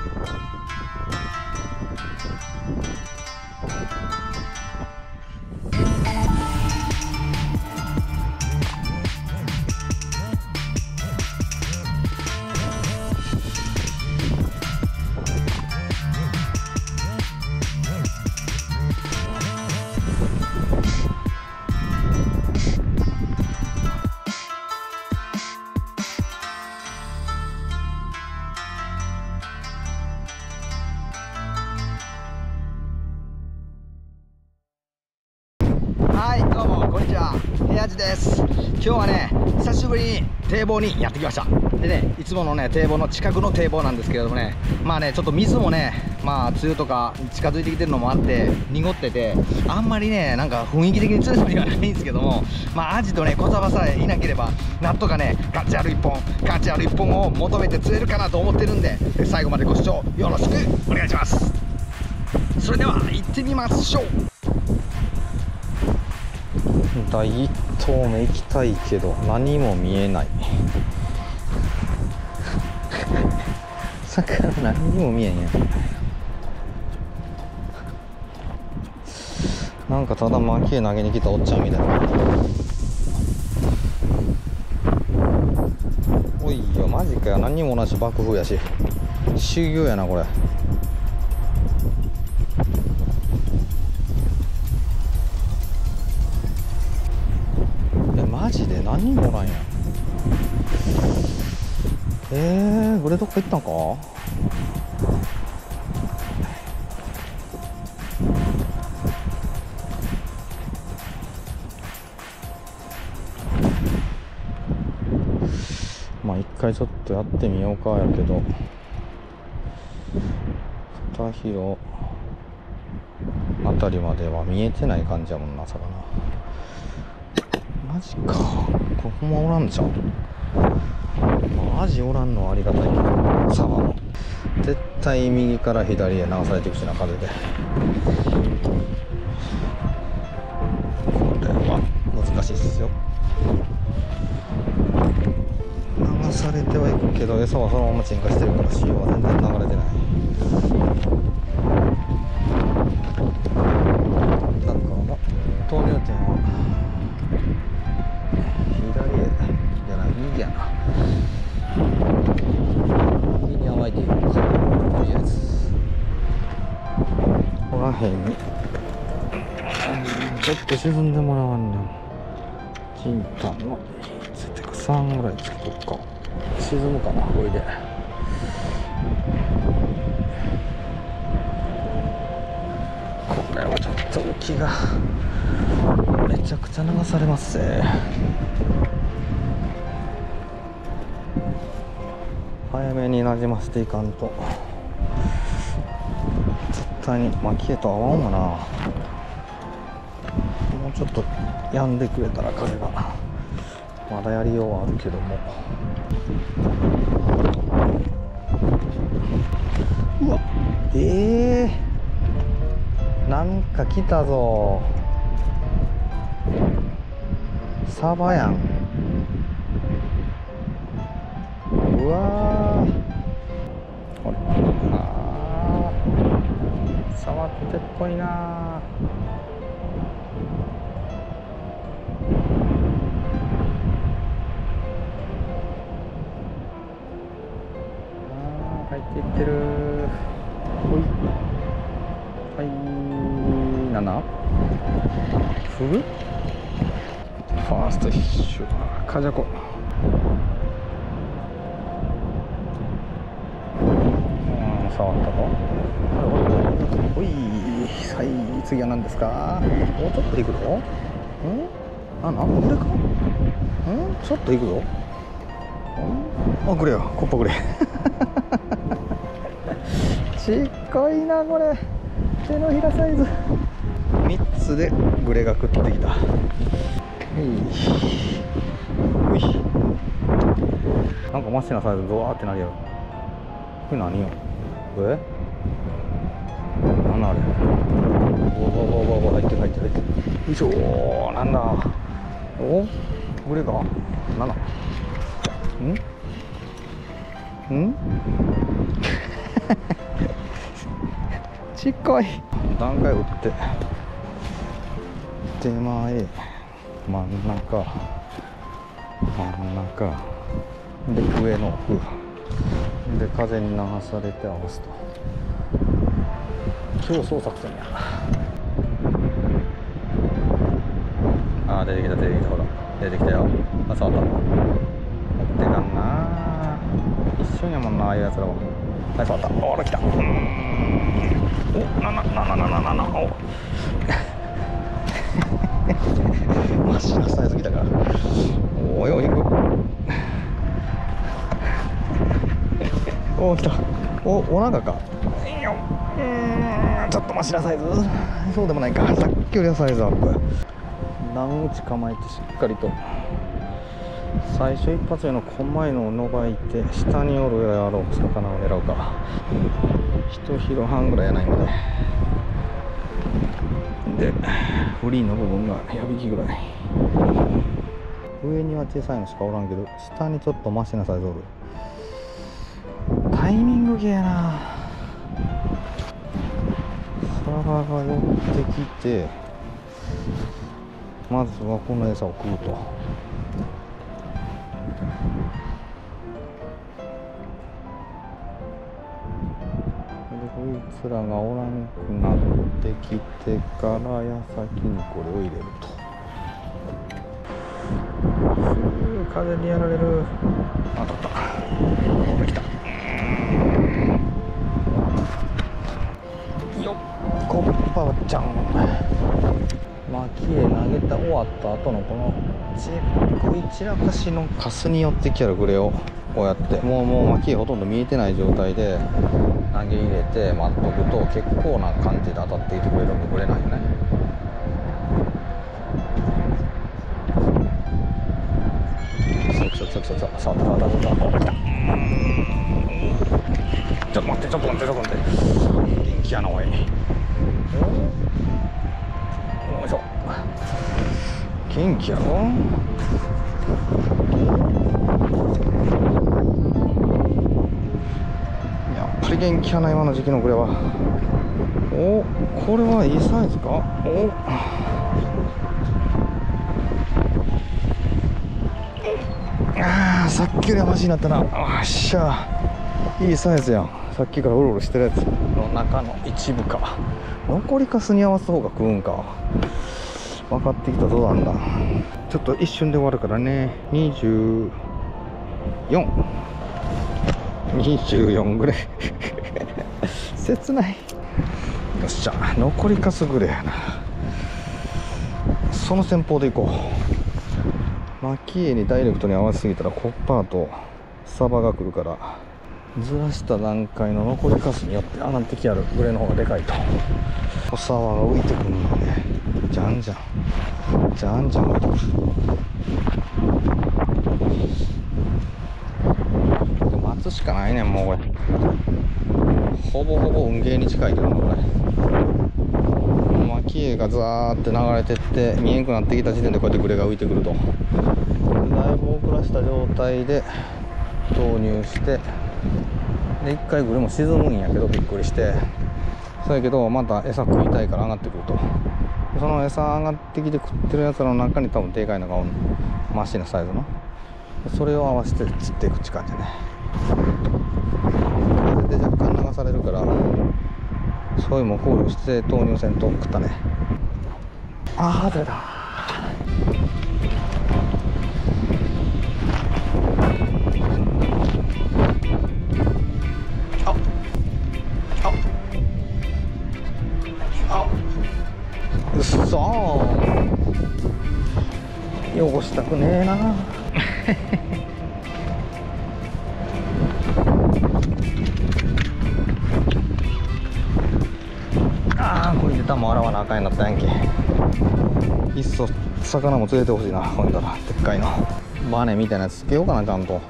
はい防にやってきました。でねいつものね堤防の近くの堤防なんですけれどもねまあねちょっと水もねまあ梅雨とか近づいてきてるのもあって濁っててあんまりねなんか雰囲気的に釣れそうにはないんですけどもまあアジとね小サバさえいなければなんとかねガチある一本ガチある一本を求めて釣れるかなと思ってるんで最後までご視聴よろしくお願いします。それでは行ってみましょう。第一投目行きたいけど何も見えない。魚何にも見えへんなんかただ巻き投げに来たおっちゃんみたいな。おいよマジかよ。何にも同じ爆風やし。修行やなこれ。3人もおらんやえー、俺どっか行ったんか？まあ一回ちょっとやってみようかやけど。片広あたりまでは見えてない感じやもんな魚。マジか。これほんまおらんじゃんまあアジおらんのはありがたい。けどサバも絶対右から左へ流されていくしな風で。これは難しいっすよ。流されてはいくけど餌はそのまま沈下してるから潮は全然流れてない。だから投入点はと沈んでもらわんねん。チンタンの。てか3ぐらいつけとくか。沈むかなこれで。これはちょっと浮きがめちゃくちゃ流されますぜ。早めになじませていかんと。絶対に巻き絵と合わんわなちょっと病んでくれたら彼がまだやりようはあるけども。うわええー、なんか来たぞ。サバやん。うわー。ほらあー。触ってっぽいな入っていってる。ほい。はい。7フグファーストフィッシュ。カジャコ。うん触ったぞ。ほい。はい。次は何ですか？もうちょっといくぞ。ん？あなこれか？ん？ちょっといくぞ。ん？あくれよ。コッパくれちっこいなこれ。手のひらサイズ。3つでグレが食ってきた。ほい。なんかマシなサイズドワーってなるやろこれ何よ？え？なんだあれ？おおおおお入ってる入ってる入ってる。よいしょ。なんだ？お？グレか？なんだ？ん？ん？ちっこい。段階打って。手前。真ん中。真ん中。で上の奥。で風に流されて合わすと。競争作戦や。あー出てきた出てきたほら。出てきたよ。あ触った。持ってかんな一緒にやもんなああいうやつらは。はい触った。ほら来た。うん。おなななななななおマジなサイズきたか。おおいおいおお来たおお腹かうんちょっとマシなサイズ。そうでもないかさっきよりはサイズアップ何打ち構えてしっかりと。最初一発目のこんまいのをのばいて下におるやろう魚を狙うか一広半ぐらいやないまででフリーの部分が矢引きぐらい。上には小さいのしかおらんけど下にちょっとマシなサイズおる。タイミングゲーやな。サバが寄ってきてまずはこの餌を食うと。こいつらがおらんくなってきてから矢先にこれを入れると。すぐ風にやられる。あ当たった。これ来た。よっ。コッパちゃん。巻きへ投げた終わった後のこのちっこい散らかしのカスに寄ってきやるグレをこうやって。もうもう巻きへほとんど見えてない状態で投げ入れて待っとくと結構な感じで当たっていてくれるんでブレないよね。った触った触った触った来たうーんちょっと待ってちょっと待ってちょっと待って。元気やなおいよいしょ。元気やろ？元気やな今の時期のこれは。おこれはいいサイズか？お。あーさっきよりはマシになったな。あっしゃ。いいサイズやん。さっきからうろうろしてるやつの中の一部か。残りかすに合わす方が食うんか。分かってきたぞだんだ。ちょっと一瞬で終わるからね。24 24ぐらい。切ない。よっしゃ。残りかすぐらいやな。その戦法でいこう。巻き絵にダイレクトに合わせすぎたらコッパーとサバが来るからずらした段階の残りかすによって上がってきやるグレの方がでかいと。お沢が浮いてくるのでじゃんじゃん。じゃんじゃん浮いてくる。待つしかないねんもうこれ。ほぼほぼ運ゲーに近いけどなこれ。蒔絵がザーって流れてって見えんくなってきた時点でこうやってグレが浮いてくると。だいぶ遅らした状態で投入してで一回グレも沈むんやけどびっくりして。そうやけどまた餌食いたいから上がってくると。その餌上がってきて食ってるやつらの中に多分でかいのがおんマシなサイズの。それを合わせて釣っていくって感じね。風で若干流されるからそういうのも考慮して投入せんと食ったね。ああ出たうっそー汚したくねえな なあかんやなったやんけ。いっそ魚も連れてほしいなほんだら。でっかいの。バネみたいなやつつけようかなちゃんと。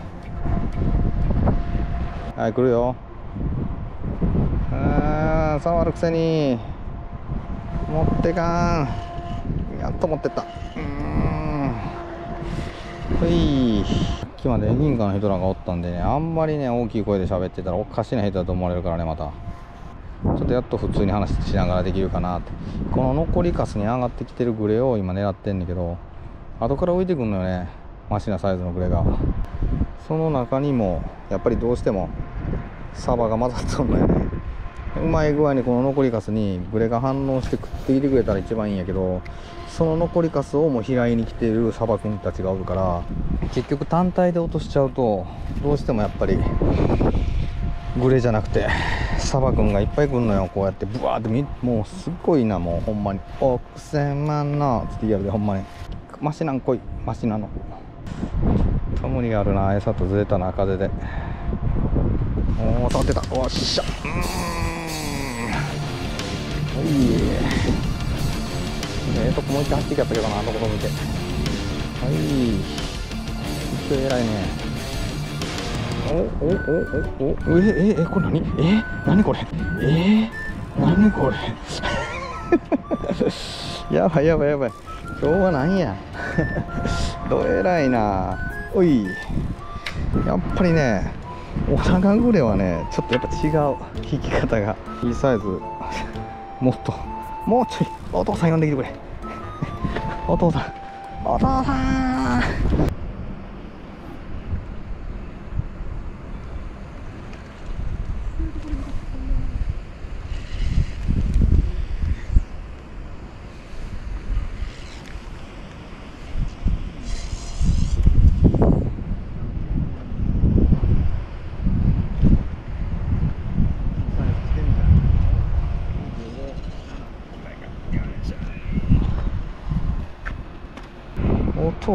はい来るよ。あー触るくせに。持ってかん。やっと持ってった。うん。ほい。きまで民家の人らがおったんでねあんまりね大きい声で喋ってたらおかしな人だと思われるからねまた。ちょっとやっと普通に話しながらできるかなって。この残りカスに上がってきてるグレを今狙ってんだけど後から浮いてくんのよね。マシなサイズのグレが。その中にもやっぱりどうしてもサバが混ざっとんのよね。うまい具合にこの残りカスにグレが反応して食ってきてくれたら一番いいんやけどその残りカスをもう拾いに来てるサバ君たちがおるから結局単体で落としちゃうとどうしてもやっぱりグレじゃなくてサバ君がいっぱい来んのよ。こうやってブワーってみもうすっごいなもうほんまに「億千万の」つってやるでほんまに「マシなんこい。マシなの」と無理があるな。餌とずれたな風で。おお触ってた。おっしゃ。うーん。はい。ええとこもう一回走ってきやったけどなあのこと見て。はい。今日偉いね。おおおおおえええこれ何？え何これ？え何これ？やばいやばいやばい。今日は何や？どえらいな。おい。やっぱりねお腹グレはねちょっとやっぱ違う。引き方が。いいサイズもっと。もうちょい。お父さん呼んできてくれ。お父さん。お父さん。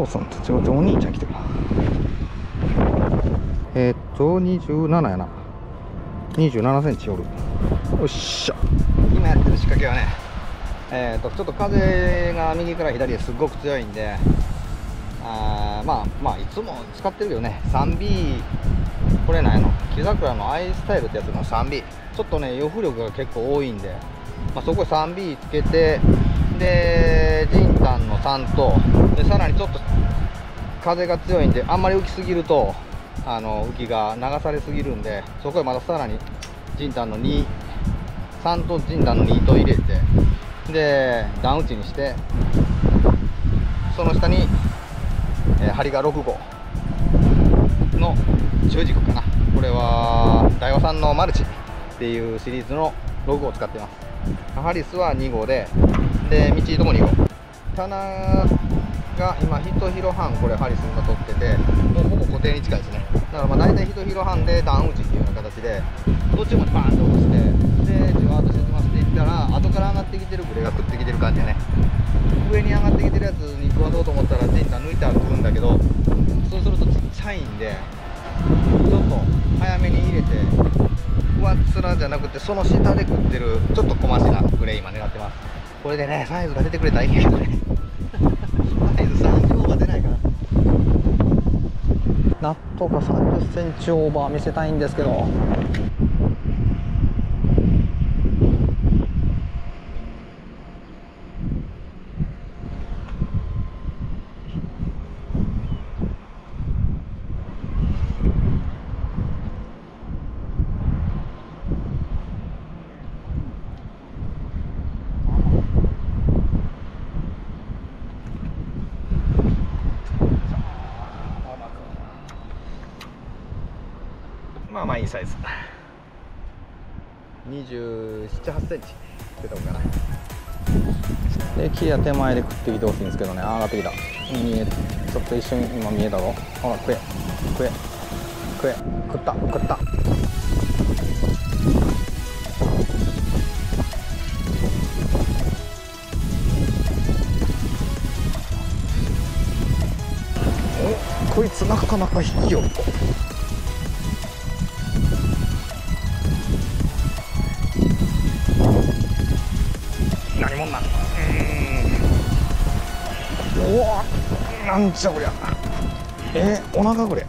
父さんと違ってお兄ちゃん来てるなえー、っと27やな。27センチおる。よっしゃ。今やってる仕掛けはねえー、っとちょっと風が右から左ですっごく強いんであまあまあいつも使ってるけどね 3B これなんやの？木桜のアイスタイルってやつの 3B ちょっとね予浮力が結構多いんで、まあ、そこ 3B つけてでジンタンの3とでさらにちょっと風が強いんであんまり浮きすぎるとあの浮きが流されすぎるんでそこへまたさらにジンタンの23とジンタンの2と入れてで段打ちにしてその下に、えー針が6号。の中軸かな。これは大和さんのマルチっていうシリーズの6号を使っています。ハリスは2号でで道とも2号棚が今1キロ半これハリス今取っててもうほぼ固定に近いですね。だからまあ大体1キロ半で段打ちっていうような形でどっちもバーンと落としてでじわーっと沈ませていったら後から上がってきてるグレが食ってきてる感じやね。上に上がってきてるやつに食わそうと思ったらジンタ抜いてあるんだけどそうするとちっちゃいんでちょっと早めに入れて上っ面じゃなくてその下で食ってるちょっと小増しなグレー今狙ってます。これでねサイズが出てくれたらいいけどね。サイズ30オーバー出ないかななんとか3 0センチオーバー見せたいんですけどまいいサイズ。278センチ。出たのかな。で木や手前で食ってきてほしいんですけどね。あ上がってきた。見えちょっと一瞬今見えたぞ。ほら食え。食え。食え。食った。食った。おこいつなかなか引きよなんじゃこりゃえー、お腹これ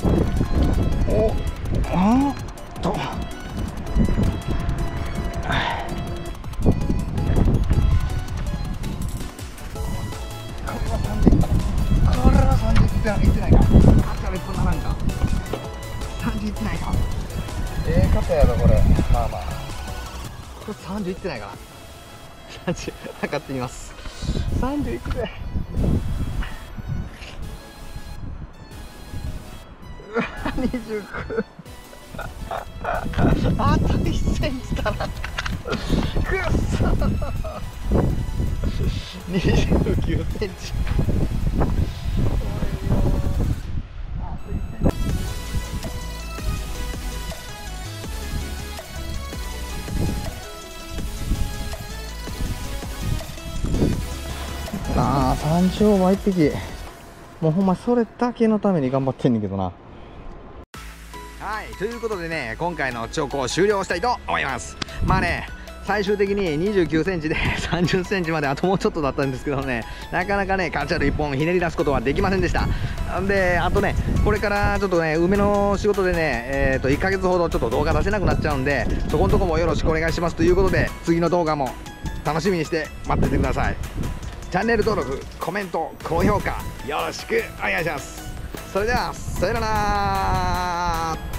おあーとってないか。なか。三十いってないか。ええ、やこれ。まあまあ。これ三十いってないかな。三十測ってみます。三十いくぜ。29あと1センチだなくっそ29センチなあ30オーバー1匹もうほんまそれだけのために頑張ってんねんけどな。ということでね今回の調校終了したいと思います。まあね最終的に2 9センチで 3 0センチまであともうちょっとだったんですけどねなかなかねカチャル1本ひねり出すことはできませんでした。であとねこれからちょっとね梅の仕事でねえっ、ー、と1ヶ月ほどちょっと動画出せなくなっちゃうんでそこのとこもよろしくお願いしますということで次の動画も楽しみにして待っててください。チャンネル登録コメント高評価よろしくお願いします。それではさよなら。